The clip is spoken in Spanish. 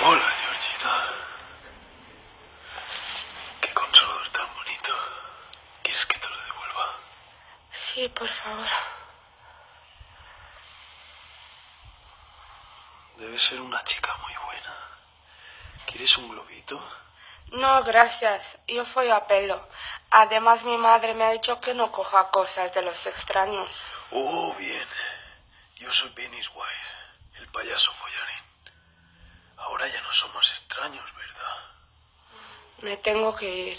Hola, Georgina. Qué consolador tan bonito. ¿Quieres que te lo devuelva? Sí, por favor. Debe ser una chica muy buena. ¿Quieres un globito? No, gracias. Yo fui a pelo. Además, mi madre me ha dicho que no coja cosas de los extraños. Oh, bien. Yo soy Penis somos extraños, ¿verdad? Me tengo que ir.